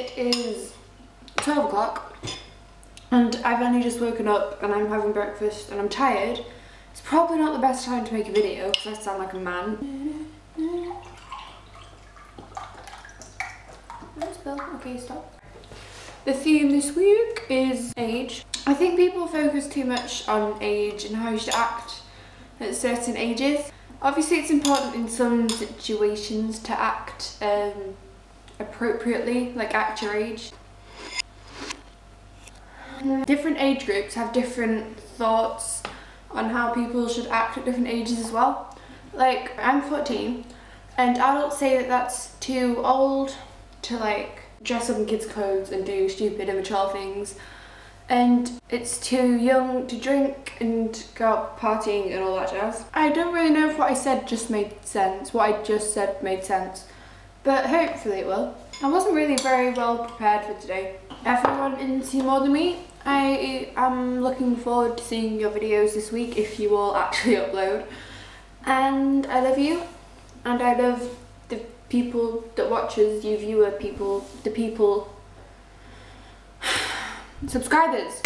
It is 12 o'clock and I've only just woken up and I'm having breakfast and I'm tired. It's probably not the best time to make a video because I sound like a man. Okay, stop. The theme this week is age. I think people focus too much on age and how you should act at certain ages. Obviously it's important in some situations to act um, appropriately, like at your age. Different age groups have different thoughts on how people should act at different ages as well. Like, I'm 14 and adults say that that's too old to like dress up in kids' clothes and do stupid immature things and it's too young to drink and go out partying and all that jazz. I don't really know if what I said just made sense, what I just said made sense, but hopefully it will. I wasn't really very well prepared for today. Everyone in See More Than Me, I am looking forward to seeing your videos this week if you all actually upload. And I love you, and I love the people that watches, you viewer people, the people subscribers.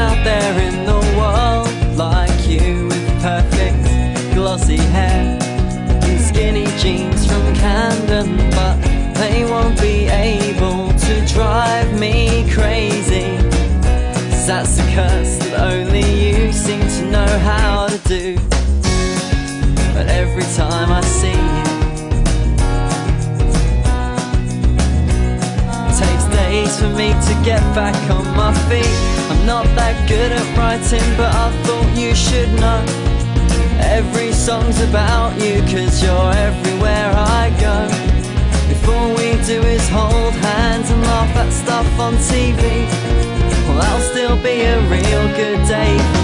Out there in the world like you with perfect glossy hair and skinny jeans from Camden, but they won't be able to drive me crazy. That's a curse that only you seem to know how to do. But every time I see for me to get back on my feet. I'm not that good at writing, but I thought you should know. Every song's about you, cause you're everywhere I go. If all we do is hold hands and laugh at stuff on TV, well, that'll still be a real good day